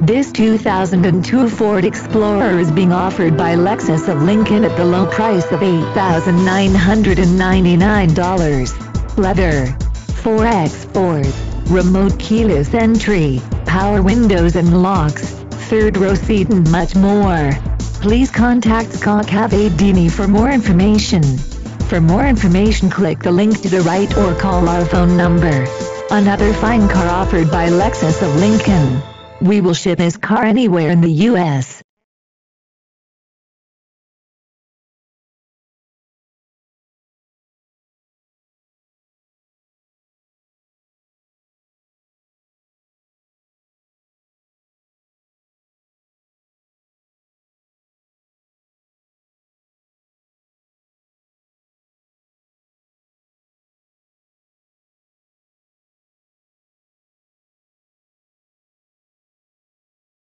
This 2002 Ford Explorer is being offered by Lexus of Lincoln at the low price of $8,999. Leather. 4x4. Remote keyless entry. Power windows and locks. Third row seat and much more. Please contact Scott Cavadini for more information. For more information click the link to the right or call our phone number. Another fine car offered by Lexus of Lincoln. We will ship this car anywhere in the U.S.